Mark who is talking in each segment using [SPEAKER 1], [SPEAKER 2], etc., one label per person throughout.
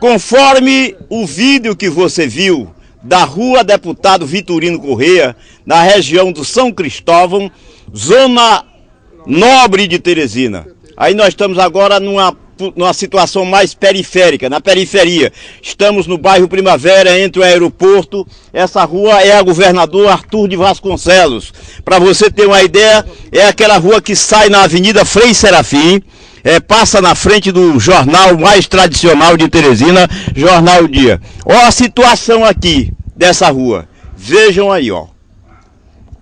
[SPEAKER 1] Conforme o vídeo que você viu da rua Deputado Vitorino Correia, na região do São Cristóvão, zona nobre de Teresina. Aí nós estamos agora numa, numa situação mais periférica, na periferia. Estamos no bairro Primavera, entre o aeroporto. Essa rua é a governador Arthur de Vasconcelos. Para você ter uma ideia, é aquela rua que sai na Avenida Frei Serafim é, passa na frente do jornal mais tradicional de Teresina, Jornal Dia. Ó a situação aqui dessa rua. Vejam aí, ó.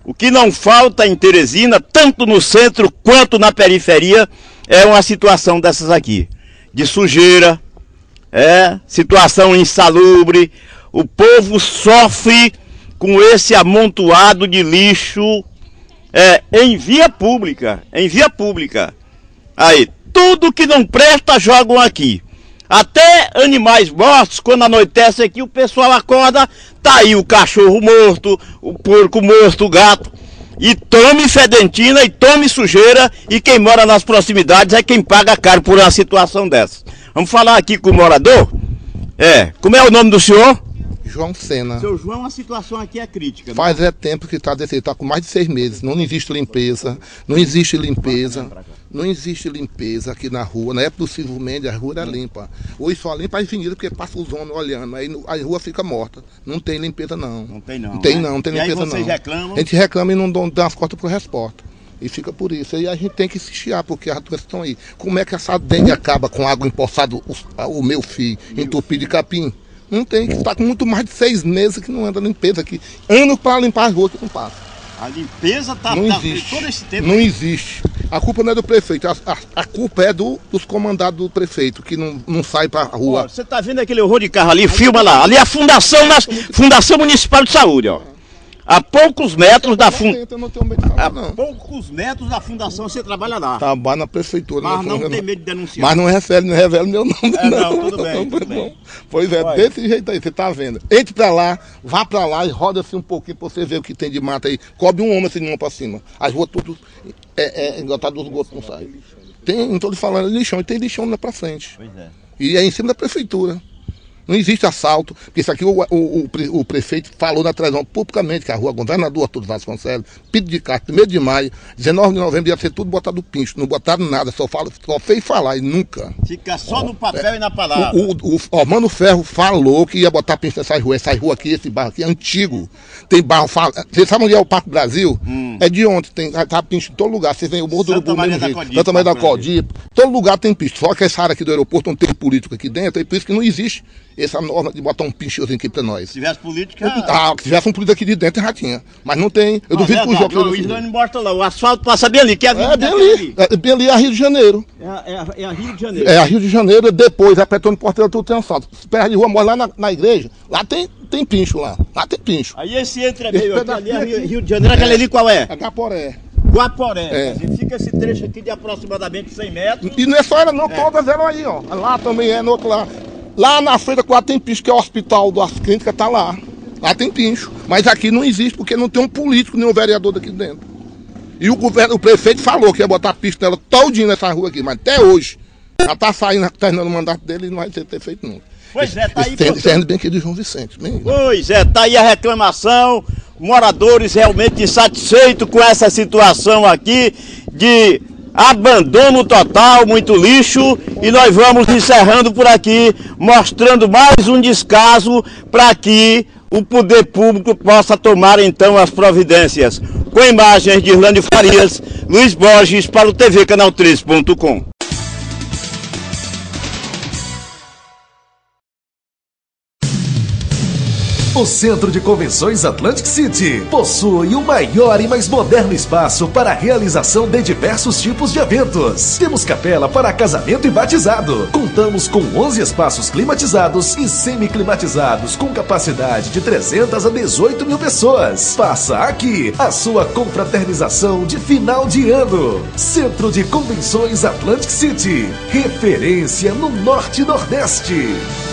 [SPEAKER 1] O que não falta em Teresina, tanto no centro quanto na periferia, é uma situação dessas aqui. De sujeira, é, situação insalubre. O povo sofre com esse amontoado de lixo é, em via pública. Em via pública. Aí, tudo que não presta jogam aqui. Até animais mortos, quando anoitece aqui, o pessoal acorda, tá aí o cachorro morto, o porco morto, o gato. E tome fedentina e tome sujeira, e quem mora nas proximidades é quem paga caro por uma situação dessa. Vamos falar aqui com o morador? É, como é o nome do senhor?
[SPEAKER 2] João Sena.
[SPEAKER 1] Seu João, a situação aqui é crítica. Né?
[SPEAKER 2] Faz é tempo que está desse, está com mais de seis meses. Não existe limpeza, não existe limpeza, não existe limpeza aqui na rua. Na época do Silvio Mendes, a rua era limpa. Hoje só limpa a avenida porque passa os homens olhando, aí a rua fica morta. Não tem limpeza não.
[SPEAKER 1] Não tem não.
[SPEAKER 2] Não tem
[SPEAKER 1] né?
[SPEAKER 2] não, não tem
[SPEAKER 1] e
[SPEAKER 2] limpeza
[SPEAKER 1] aí vocês
[SPEAKER 2] não.
[SPEAKER 1] reclamam?
[SPEAKER 2] A gente reclama e não dá as costas pro resposta. E fica por isso. E a gente tem que se chiar, porque as doenças estão aí. Como é que essa dengue acaba com água empoçada, o, o meu filho, entupido de capim? Não tem, que está com muito mais de seis meses que não anda limpeza aqui. Anos para limpar as ruas que não passa.
[SPEAKER 1] A limpeza está
[SPEAKER 2] não
[SPEAKER 1] tá,
[SPEAKER 2] existe.
[SPEAKER 1] todo esse tempo.
[SPEAKER 2] Não existe. A culpa não é do prefeito, a, a, a culpa é do, dos comandados do prefeito, que não, não sai para a rua.
[SPEAKER 1] Você está vendo aquele horror de carro ali? Filma lá. Ali é a Fundação, Nas... Fundação Municipal de Saúde, ó. A poucos metros da fundação.
[SPEAKER 2] Não
[SPEAKER 1] A
[SPEAKER 2] não.
[SPEAKER 1] poucos metros da fundação você trabalha lá.
[SPEAKER 2] Trabalho na prefeitura.
[SPEAKER 1] Mas
[SPEAKER 2] né,
[SPEAKER 1] não
[SPEAKER 2] eu
[SPEAKER 1] tem medo de denunciar.
[SPEAKER 2] Mas não revela, não revela meu nome.
[SPEAKER 1] É, não, tudo bem, tudo
[SPEAKER 2] não.
[SPEAKER 1] bem.
[SPEAKER 2] Pois é,
[SPEAKER 1] Olha.
[SPEAKER 2] desse jeito aí, você tá vendo. Entre pra lá, vá pra lá e roda assim um pouquinho pra você ver o que tem de mata aí. Cobre um homem assim de mão pra cima. As ruas tudo é, é engotado dos gotos não sai. Tem, não tô lhe falando lixão, e tem lixão lá pra frente.
[SPEAKER 1] Pois é.
[SPEAKER 2] E é em cima da prefeitura. Não existe assalto, porque isso aqui o, o, o o prefeito falou na televisão publicamente que a rua Governador Arthur Vasconcelos, pedido de carta, 1 de maio, 19 de novembro, ia ser tudo botado pincho. Não botaram nada, só, fala, só fez falar e nunca.
[SPEAKER 1] Fica só no papel e na palavra.
[SPEAKER 2] O, o, o Ferro falou que ia botar pincho nessas ruas. Essa rua aqui, esse bairro aqui é antigo. Tem barro. Fa... Você sabe onde é o Parque Brasil? É de ontem. Tem tá pincho em todo lugar. Vocês veem o Morro do Urubu
[SPEAKER 1] Maria
[SPEAKER 2] mesmo
[SPEAKER 1] da
[SPEAKER 2] jeito. Santa Maria da. Codipe. Todo lugar tem pincho. Só que essa área aqui do aeroporto não tem político aqui dentro. E por isso que não existe essa norma de botar um pinchozinho aqui pra nós.
[SPEAKER 1] Se tivesse política.
[SPEAKER 2] Ah, se tivesse um político aqui de dentro, já tinha. Mas não tem. Eu duvido que o jogo
[SPEAKER 1] Ó, O Islã não mostra lá. O asfalto passa bem ali. Que é, a
[SPEAKER 2] É bem ali. É bem ali é a Rio de Janeiro.
[SPEAKER 1] É, a- é, a- é a Rio de Janeiro.
[SPEAKER 2] É, a Rio de Janeiro, depois, a Petone Porteira, tudo tem asfalto. Perto de rua, mora lá na, na igreja, lá tem, tem pincho lá. Lá tem pincho.
[SPEAKER 1] Aí esse
[SPEAKER 2] Esse
[SPEAKER 1] meio aqui, ali é Rio. Rio de Janeiro. Aquele ali qual é?
[SPEAKER 2] É Caporé.
[SPEAKER 1] Guaporé.
[SPEAKER 2] É.
[SPEAKER 1] Dizer, Fica esse trecho aqui de aproximadamente 100 metros.
[SPEAKER 2] E não é só ela não, todas eram aí, ó. Lá também é, no outro lá. Lá na frente lá tem pincho, que é o hospital das clínicas, tá lá. Lá tem pincho. Mas aqui não existe, porque não tem um político, nem um vereador daqui dentro. E o, governo, o prefeito falou que ia botar pincho nela todinha nessa rua aqui, mas até hoje. Já tá saindo, terminando o mandato dele e não vai ter ter feito nunca.
[SPEAKER 1] Pois é, tá aí,
[SPEAKER 2] terreno bem aqui de João Vicente. Bem,
[SPEAKER 1] Pois é, tá aí a reclamação. Moradores realmente insatisfeitos com essa situação aqui de abandono total, muito lixo. E nós vamos encerrando por aqui, mostrando mais um descaso para que o poder público possa tomar então as providências. Com imagens de Irlande Farias, Luiz Borges para o TV Canal 3.com.
[SPEAKER 3] O Centro de Convenções Atlantic City possui o maior e mais moderno espaço para a realização de diversos tipos de eventos. Temos capela para casamento e batizado. Contamos com 11 espaços climatizados e semi-climatizados com capacidade de 300 a 18 mil pessoas. Faça aqui a sua confraternização de final de ano. Centro de Convenções Atlantic City, referência no Norte e Nordeste.